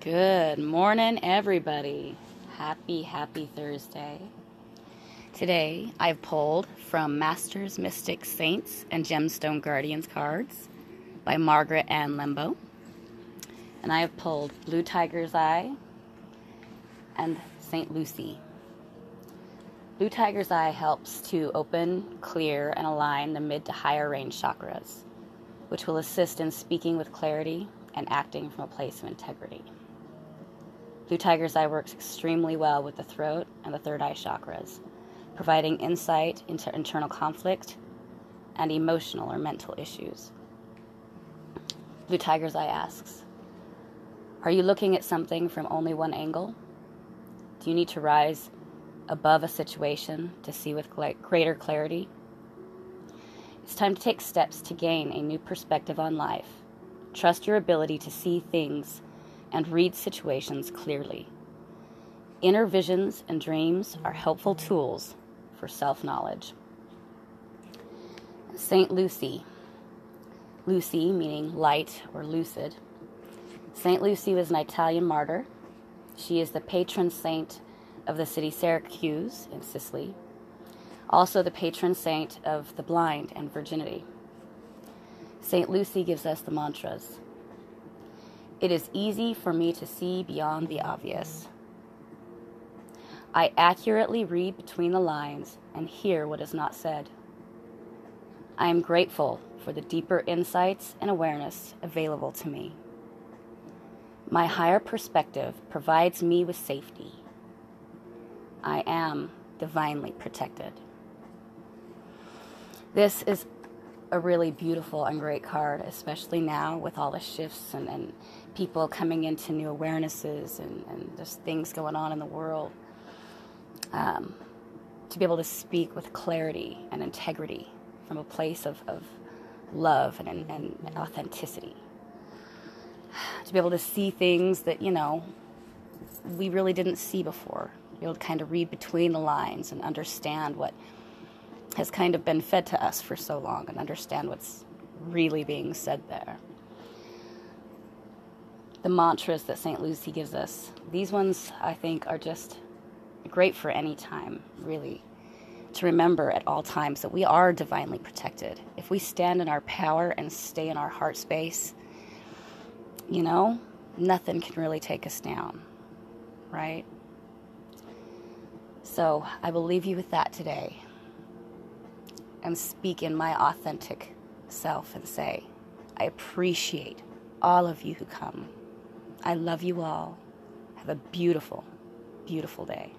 Good morning, everybody. Happy, happy Thursday. Today, I've pulled from Masters, Mystics, Saints, and Gemstone Guardians cards by Margaret Ann Lembo. And I have pulled Blue Tiger's Eye and St. Lucy. Blue Tiger's Eye helps to open, clear, and align the mid to higher range chakras, which will assist in speaking with clarity and acting from a place of integrity. Blue Tiger's Eye works extremely well with the throat and the third eye chakras, providing insight into internal conflict and emotional or mental issues. Blue Tiger's Eye asks Are you looking at something from only one angle? Do you need to rise above a situation to see with greater clarity. It's time to take steps to gain a new perspective on life. Trust your ability to see things and read situations clearly. Inner visions and dreams are helpful tools for self knowledge. St. Lucy. Lucy meaning light or lucid. St. Lucy was an Italian martyr. She is the patron saint of the city Syracuse in Sicily, also the patron saint of the blind and virginity. St. Lucy gives us the mantras. It is easy for me to see beyond the obvious. I accurately read between the lines and hear what is not said. I am grateful for the deeper insights and awareness available to me. My higher perspective provides me with safety. I am divinely protected. This is a really beautiful and great card, especially now with all the shifts and, and people coming into new awarenesses and, and just things going on in the world. Um, to be able to speak with clarity and integrity from a place of, of love and, and, and authenticity. To be able to see things that, you know, we really didn't see before be able to kind of read between the lines and understand what has kind of been fed to us for so long and understand what's really being said there. The mantras that St. Lucy gives us, these ones I think are just great for any time, really. To remember at all times that we are divinely protected. If we stand in our power and stay in our heart space, you know, nothing can really take us down, right? So I will leave you with that today and speak in my authentic self and say, I appreciate all of you who come. I love you all. Have a beautiful, beautiful day.